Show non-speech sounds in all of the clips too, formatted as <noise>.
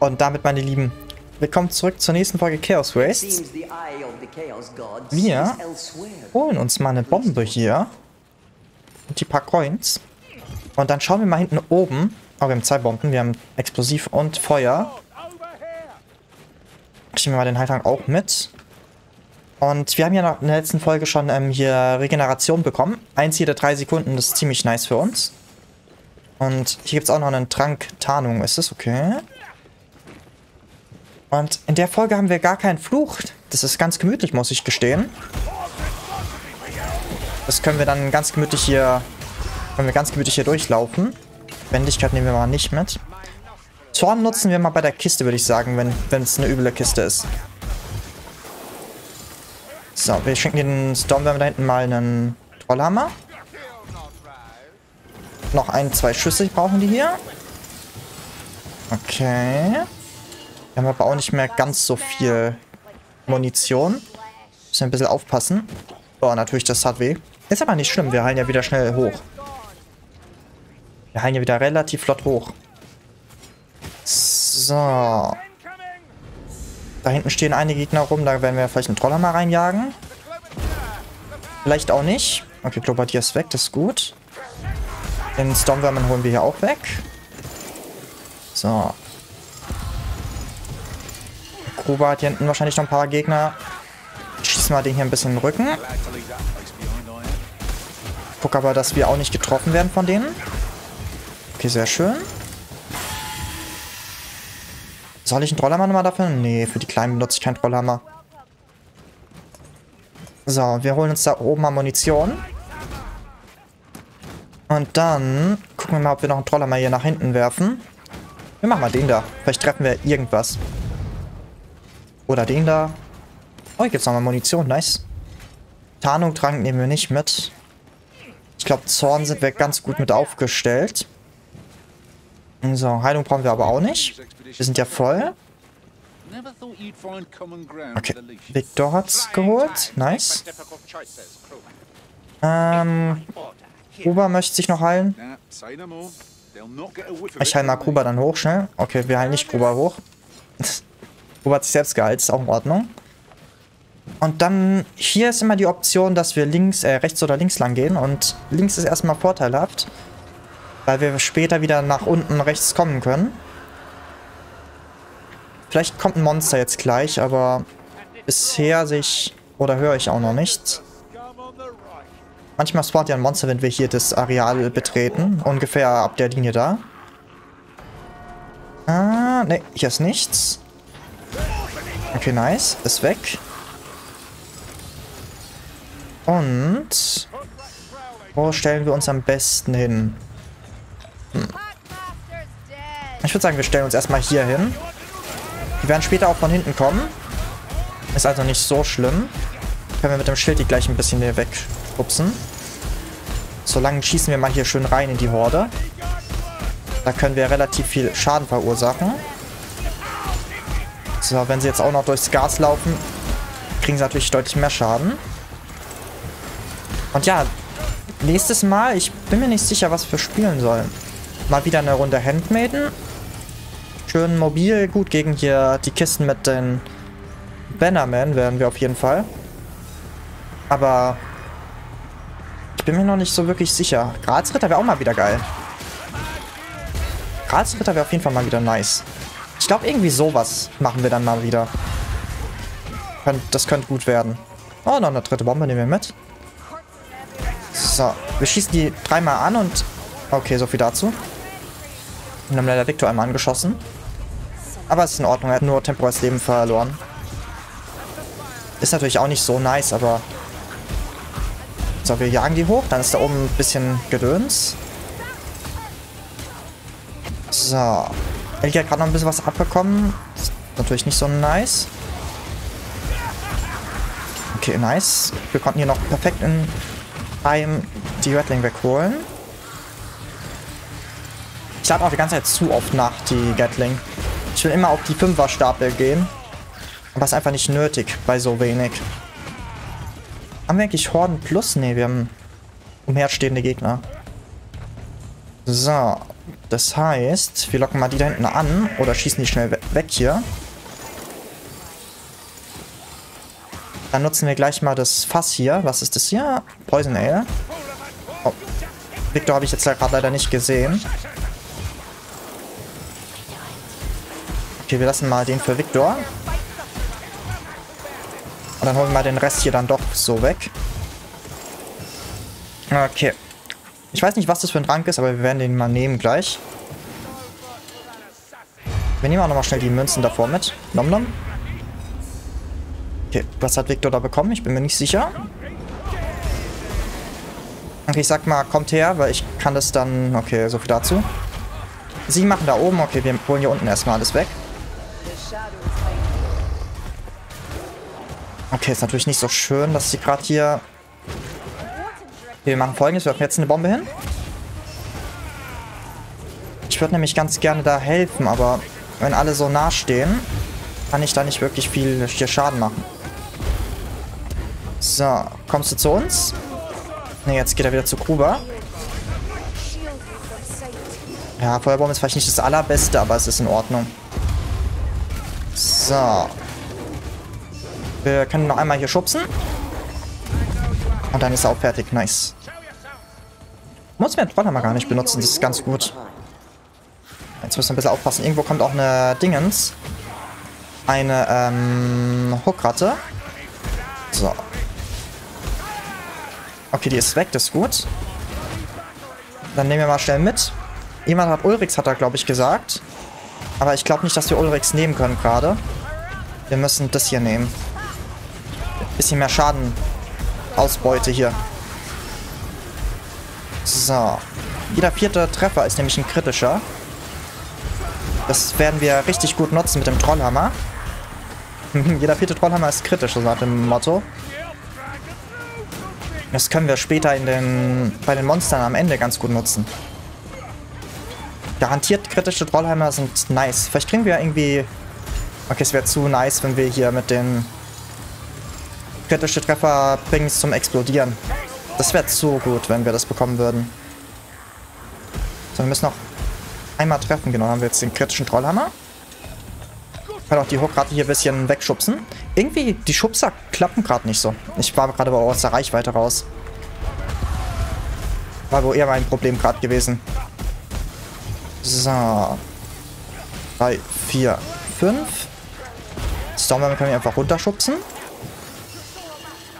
Und damit, meine Lieben, willkommen zurück zur nächsten Folge Chaos Wastes. Wir holen uns mal eine Bombe hier. Und die paar Coins. Und dann schauen wir mal hinten oben. Oh, wir haben zwei Bomben. Wir haben Explosiv und Feuer. Schieben wir mal den Heiltrank auch mit. Und wir haben ja noch in der letzten Folge schon ähm, hier Regeneration bekommen. Eins jede drei Sekunden, das ist ziemlich nice für uns. Und hier gibt es auch noch einen Trank Tarnung. Ist das okay? Und in der Folge haben wir gar keinen Fluch. Das ist ganz gemütlich, muss ich gestehen. Das können wir dann ganz gemütlich hier, können wir ganz gemütlich hier durchlaufen. Wendigkeit nehmen wir mal nicht mit. Zorn nutzen wir mal bei der Kiste, würde ich sagen, wenn es eine üble Kiste ist. So, wir schenken den Stormwärmer da hinten mal einen Trollhammer. Noch ein, zwei Schüsse brauchen die hier. Okay. Wir haben aber auch nicht mehr ganz so viel Munition. Müssen ein bisschen aufpassen. Oh, natürlich, das hat weh. Ist aber nicht schlimm, wir heilen ja wieder schnell hoch. Wir heilen ja wieder relativ flott hoch. So. Da hinten stehen einige Gegner rum, da werden wir vielleicht einen Troller mal reinjagen. Vielleicht auch nicht. Okay, Globadier ist weg, das ist gut. Den Stormvermin holen wir hier auch weg. So. Gruber hat hier hinten wahrscheinlich noch ein paar Gegner. Schießen wir den hier ein bisschen in den Rücken. Guck aber, dass wir auch nicht getroffen werden von denen. Okay, sehr schön. Soll ich einen Trollhammer nochmal dafür? Nee, für die Kleinen benutze ich keinen Trollhammer. So, wir holen uns da oben mal Munition. Und dann gucken wir mal, ob wir noch einen Trollhammer hier nach hinten werfen. Wir machen mal den da. Vielleicht treffen wir irgendwas. Oder den da. Oh, hier gibt es nochmal Munition. Nice. Tarnung, Trank nehmen wir nicht mit. Ich glaube, Zorn sind wir ganz gut mit aufgestellt. So, Heilung brauchen wir aber auch nicht. Wir sind ja voll. Okay, Victor hat's geholt. Nice. Ähm, Kuba möchte sich noch heilen. Ich heile mal Kuba dann hoch, schnell. Okay, wir heilen nicht Kuba hoch. <laughs> Kuba hat sich selbst geheilt, ist auch in Ordnung. Und dann, hier ist immer die Option, dass wir links, äh, rechts oder links lang gehen. Und links ist erstmal vorteilhaft. Weil wir später wieder nach unten rechts kommen können. Vielleicht kommt ein Monster jetzt gleich, aber bisher sehe ich oder höre ich auch noch nichts. Manchmal spawnt ja ein Monster, wenn wir hier das Areal betreten. Ungefähr ab der Linie da. Ah, ne, hier ist nichts. Okay, nice. Ist weg. Und... Wo stellen wir uns am besten hin? Hm. Ich würde sagen, wir stellen uns erstmal hier hin. Die werden später auch von hinten kommen. Ist also nicht so schlimm. Können wir mit dem Schild die gleich ein bisschen hier wegschubsen. Solange schießen wir mal hier schön rein in die Horde. Da können wir relativ viel Schaden verursachen. So, wenn sie jetzt auch noch durchs Gas laufen, kriegen sie natürlich deutlich mehr Schaden. Und ja, nächstes Mal, ich bin mir nicht sicher, was wir spielen sollen. Mal wieder eine Runde Handmaiden. Schön mobil, gut gegen hier die Kisten mit den Bannermen werden wir auf jeden Fall. Aber ich bin mir noch nicht so wirklich sicher. Grazritter wäre auch mal wieder geil. Grazritter wäre auf jeden Fall mal wieder nice. Ich glaube, irgendwie sowas machen wir dann mal wieder. Das könnte gut werden. Oh, noch eine dritte Bombe nehmen wir mit. So, wir schießen die dreimal an und... Okay, so viel dazu. Wir haben leider Victor einmal angeschossen. Aber es ist in Ordnung, er hat nur temporäres Leben verloren. Ist natürlich auch nicht so nice, aber... So, wir jagen die hoch. Dann ist da oben ein bisschen Gedöns. So. Elgi hat gerade noch ein bisschen was abbekommen. Ist natürlich nicht so nice. Okay, nice. Wir konnten hier noch perfekt in Time die Rattling wegholen. Ich lade auch die ganze Zeit zu oft nach, die Gatling. Ich will immer auf die Fünfer-Stapel gehen. Aber ist einfach nicht nötig bei so wenig. Haben wir eigentlich Horden Plus? Ne, wir haben umherstehende Gegner. So. Das heißt, wir locken mal die da hinten an oder schießen die schnell weg hier. Dann nutzen wir gleich mal das Fass hier. Was ist das hier? Poison Ale. Oh. Victor habe ich jetzt gerade leider nicht gesehen. Okay, wir lassen mal den für Victor. Und dann holen wir mal den Rest hier dann doch so weg. Okay. Ich weiß nicht, was das für ein Trank ist, aber wir werden den mal nehmen gleich. Wir nehmen auch nochmal schnell die Münzen davor mit. Nom nom. Okay, was hat Victor da bekommen? Ich bin mir nicht sicher. Okay, ich sag mal, kommt her, weil ich kann das dann... Okay, so viel dazu. Sie machen da oben. Okay, wir holen hier unten erstmal alles weg. Okay, ist natürlich nicht so schön, dass sie gerade hier... Wir machen folgendes. Wir werfen jetzt eine Bombe hin. Ich würde nämlich ganz gerne da helfen, aber wenn alle so nah stehen, kann ich da nicht wirklich viel hier Schaden machen. So, kommst du zu uns? Ne, jetzt geht er wieder zu Kuba. Ja, Feuerbomb ist vielleicht nicht das allerbeste, aber es ist in Ordnung. So. Wir können noch einmal hier schubsen. Und dann ist er auch fertig. Nice. Muss mir den Trollhammer gar nicht benutzen, das ist ganz gut. Jetzt müssen wir ein bisschen aufpassen. Irgendwo kommt auch eine Dingens. Eine, ähm, Hookratte. So. Okay, die ist weg, das ist gut. Dann nehmen wir mal schnell mit. Jemand hat Ulrix, hat er, glaube ich, gesagt. Aber ich glaube nicht, dass wir Ulrix nehmen können gerade. Wir müssen das hier nehmen. Bisschen mehr Schaden. Ausbeute hier. So. Jeder vierte Treffer ist nämlich ein kritischer. Das werden wir richtig gut nutzen mit dem Trollhammer. <laughs> Jeder vierte Trollhammer ist kritisch, so nach dem Motto. Das können wir später in den, bei den Monstern am Ende ganz gut nutzen. Garantiert kritische Trollheimer sind nice. Vielleicht kriegen wir irgendwie... Okay, es wäre zu nice, wenn wir hier mit den kritische Treffer bringen es zum Explodieren. Das wäre zu gut, wenn wir das bekommen würden. So, wir müssen noch einmal treffen. Genau, haben wir jetzt den kritischen Trollhammer. Kann auch die Hockrate hier ein bisschen wegschubsen. Irgendwie, die Schubser klappen gerade nicht so. Ich war gerade aber aus der Reichweite raus. War wohl eher mein Problem gerade gewesen. So. 3, 4, 5. Stormhammer können wir einfach runterschubsen.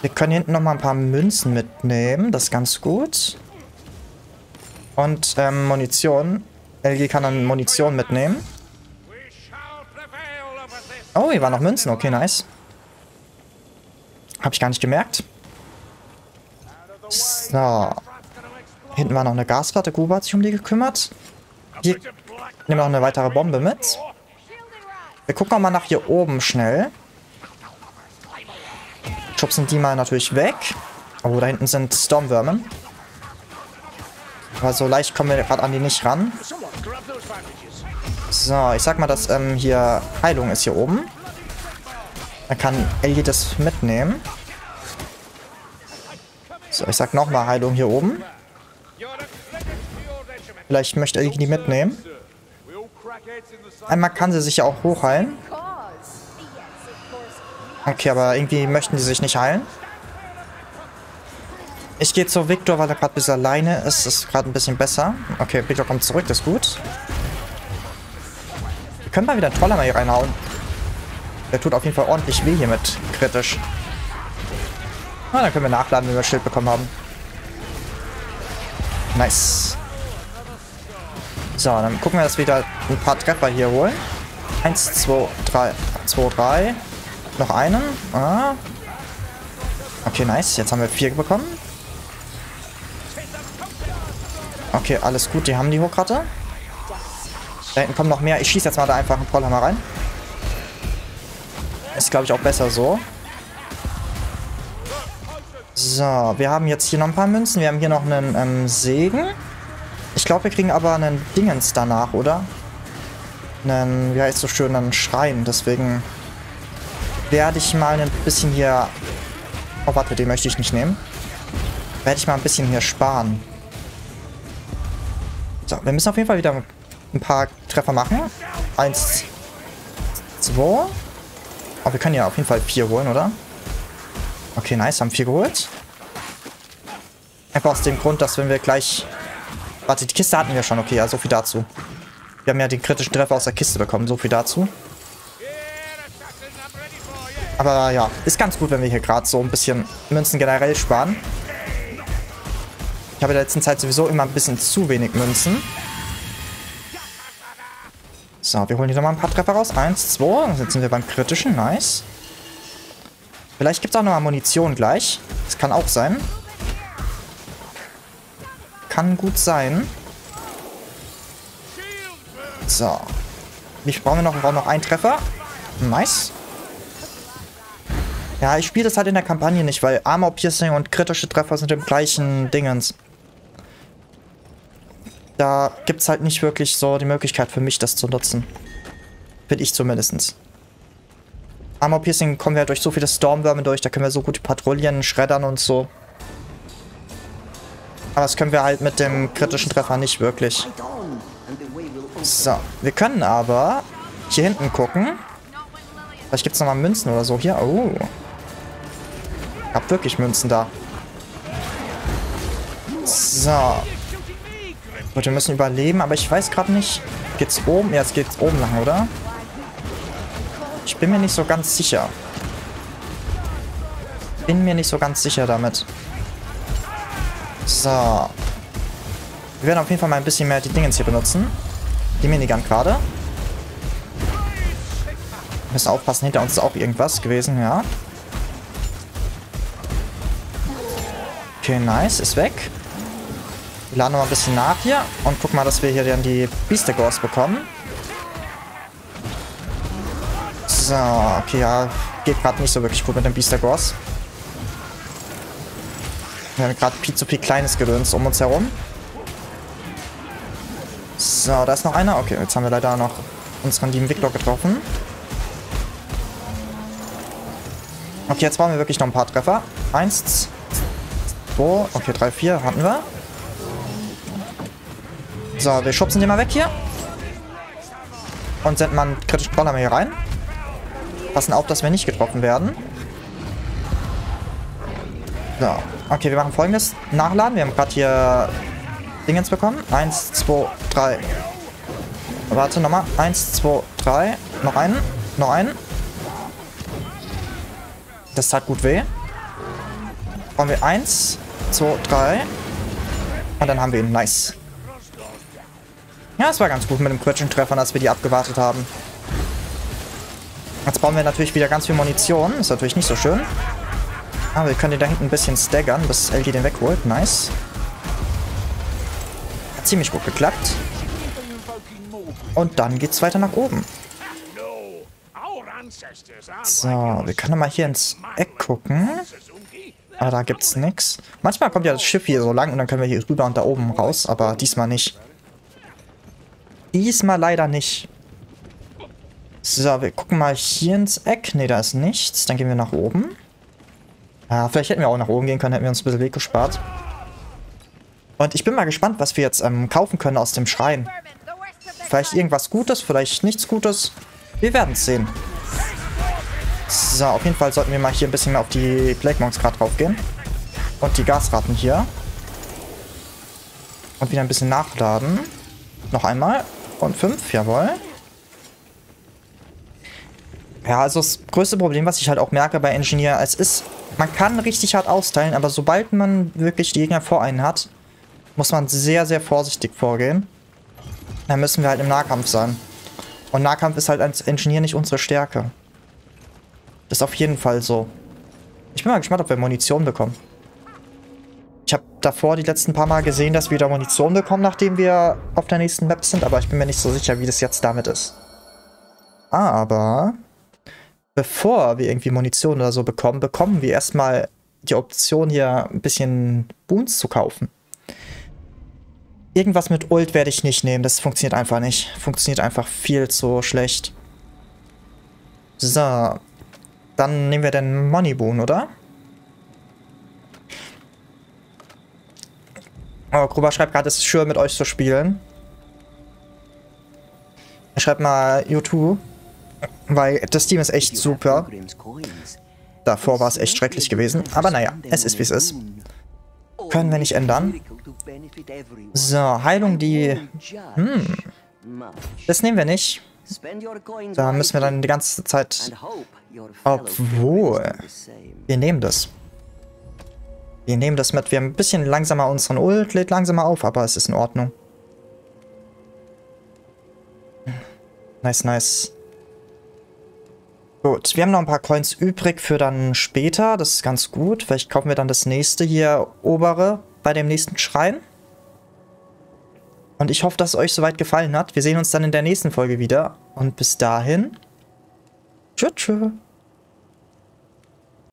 Wir können hinten nochmal ein paar Münzen mitnehmen. Das ist ganz gut. Und ähm, Munition. LG kann dann Munition mitnehmen. Oh, hier waren noch Münzen. Okay, nice. Hab ich gar nicht gemerkt. So. Hinten war noch eine Gasplatte. Kuba hat sich um die gekümmert. Hier nehmen wir noch eine weitere Bombe mit. Wir gucken auch mal nach hier oben schnell. Schubsen die mal natürlich weg. Oh, da hinten sind Stormwürmen. Aber so leicht kommen wir gerade an die nicht ran. So, ich sag mal, dass ähm, hier Heilung ist hier oben. Dann kann Ellie das mitnehmen. So, ich sag nochmal Heilung hier oben. Vielleicht möchte Ellie die mitnehmen. Einmal kann sie sich ja auch hochheilen. Okay, aber irgendwie möchten die sich nicht heilen. Ich gehe zu Victor, weil er gerade ein bisschen alleine ist. Das ist gerade ein bisschen besser. Okay, Victor kommt zurück, das ist gut. Wir können mal wieder einen Trollhammer hier reinhauen. Der tut auf jeden Fall ordentlich weh hier mit kritisch. Na, dann können wir nachladen, wenn wir Schild bekommen haben. Nice. So, dann gucken wir, dass wir wieder ein paar Treffer hier holen. Eins, zwei, drei. Zwei, drei. Noch einen. Ah. Okay, nice. Jetzt haben wir vier bekommen. Okay, alles gut. Die haben die Hochkarte. Da hinten kommen noch mehr. Ich schieße jetzt mal da einfach einen Trollhammer rein. Ist, glaube ich, auch besser so. So, wir haben jetzt hier noch ein paar Münzen. Wir haben hier noch einen ähm, Segen. Ich glaube, wir kriegen aber einen Dingens danach, oder? Einen, wie heißt so schön, einen Schrein. Deswegen werde ich mal ein bisschen hier... Oh, warte, den möchte ich nicht nehmen. Werde ich mal ein bisschen hier sparen. So, wir müssen auf jeden Fall wieder ein paar Treffer machen. Eins, zwei. Oh, wir können ja auf jeden Fall vier holen, oder? Okay, nice, haben vier geholt. Einfach aus dem Grund, dass wenn wir gleich... Warte, die Kiste hatten wir schon. Okay, ja, so viel dazu. Wir haben ja den kritischen Treffer aus der Kiste bekommen. So viel dazu. Aber ja, ist ganz gut, wenn wir hier gerade so ein bisschen Münzen generell sparen. Ich habe in der letzten Zeit sowieso immer ein bisschen zu wenig Münzen. So, wir holen hier nochmal ein paar Treffer raus. Eins, zwei. Jetzt sind wir beim kritischen. Nice. Vielleicht gibt es auch nochmal Munition gleich. Das kann auch sein. Kann gut sein. So. Wie brauchen wir noch? Wir brauchen noch einen Treffer. Nice. Ja, ich spiele das halt in der Kampagne nicht, weil Armor Piercing und kritische Treffer sind im gleichen Dingens. Da gibt es halt nicht wirklich so die Möglichkeit für mich, das zu nutzen. Finde ich zumindest. Armor Piercing kommen wir halt durch so viele Stormwürme durch, da können wir so gut patrouillieren, schreddern und so. Aber das können wir halt mit dem kritischen Treffer nicht wirklich. So, wir können aber hier hinten gucken. Vielleicht gibt es nochmal Münzen oder so hier. Oh. Hab wirklich Münzen da. So. Gut, wir müssen überleben, aber ich weiß gerade nicht. Geht's oben? Ja, es geht oben lang, oder? Ich bin mir nicht so ganz sicher. Bin mir nicht so ganz sicher damit. So. Wir werden auf jeden Fall mal ein bisschen mehr die Dingens hier benutzen. Die Minigun gerade. Wir müssen aufpassen, hinter uns ist auch irgendwas gewesen, ja. Okay, nice, ist weg. Wir laden mal ein bisschen nach hier und gucken mal, dass wir hier dann die Beastegors bekommen. So, okay, ja, geht gerade nicht so wirklich gut mit dem Beastegors. Wir haben gerade viel zu viel kleines Gedöns um uns herum. So, da ist noch einer. Okay, jetzt haben wir leider noch unseren lieben Victor getroffen. Okay, jetzt brauchen wir wirklich noch ein paar Treffer. Eins, zwei, okay, drei, vier hatten wir. So, wir schubsen den mal weg hier. Und senden mal einen kritischen Brawler hier rein. Passen auf, dass wir nicht getroffen werden. So, okay, wir machen folgendes. Nachladen. Wir haben gerade hier Dingens bekommen. Eins, zwei, drei. Warte, nochmal. Eins, zwei, drei. Noch einen. Noch einen. Das tat gut weh. Brauchen wir eins, zwei, drei. Und dann haben wir ihn. Nice. Ja, es war ganz gut mit dem Quetschen-Treffern, als wir die abgewartet haben. Jetzt brauchen wir natürlich wieder ganz viel Munition. Ist natürlich nicht so schön. Aber wir können den da hinten ein bisschen staggern, bis LG den wegholt. Nice. Hat ziemlich gut geklappt. Und dann geht's weiter nach oben. So, wir können mal hier ins Eck gucken. Aber da gibt's nichts. Manchmal kommt ja das Schiff hier so lang und dann können wir hier rüber und da oben raus, aber diesmal nicht. Diesmal leider nicht. So, wir gucken mal hier ins Eck. Ne, da ist nichts. Dann gehen wir nach oben. Ja, vielleicht hätten wir auch nach oben gehen können, hätten wir uns ein bisschen Weg gespart. Und ich bin mal gespannt, was wir jetzt ähm, kaufen können aus dem Schrein. Vielleicht irgendwas Gutes, vielleicht nichts Gutes. Wir werden es sehen. So, auf jeden Fall sollten wir mal hier ein bisschen mehr auf die Black Monks gerade draufgehen. Und die Gasratten hier. Und wieder ein bisschen nachladen. Noch einmal. Und fünf, jawohl. Ja, also das größte Problem, was ich halt auch merke bei Engineer, es ist, man kann richtig hart austeilen, aber sobald man wirklich die Gegner vor einen hat, muss man sehr, sehr vorsichtig vorgehen. Dann müssen wir halt im Nahkampf sein. Und Nahkampf ist halt als Engineer nicht unsere Stärke. Das ist auf jeden Fall so. Ich bin mal gespannt, ob wir Munition bekommen. Ich habe davor die letzten paar Mal gesehen, dass wir da Munition bekommen, nachdem wir auf der nächsten Map sind, aber ich bin mir nicht so sicher, wie das jetzt damit ist. Aber bevor wir irgendwie Munition oder so bekommen, bekommen wir erstmal die Option hier ein bisschen Boons zu kaufen. Irgendwas mit Ult werde ich nicht nehmen, das funktioniert einfach nicht. Funktioniert einfach viel zu schlecht. So, dann nehmen wir den Money Boon, oder? Oh, Gruber schreibt gerade, es ist schön mit euch zu spielen. Schreibt mal YouTube, weil das Team ist echt super. Davor war es echt schrecklich gewesen. Aber naja, es ist wie es ist. Können wir nicht ändern. So, Heilung, die... Hm. Das nehmen wir nicht. Da müssen wir dann die ganze Zeit... Obwohl... Wir nehmen das. Wir nehmen das mit. Wir haben ein bisschen langsamer unseren Ult, lädt langsamer auf, aber es ist in Ordnung. Nice, nice. Gut, wir haben noch ein paar Coins übrig für dann später. Das ist ganz gut. Vielleicht kaufen wir dann das nächste hier, obere, bei dem nächsten Schrein. Und ich hoffe, dass es euch soweit gefallen hat. Wir sehen uns dann in der nächsten Folge wieder. Und bis dahin. Ча-ча.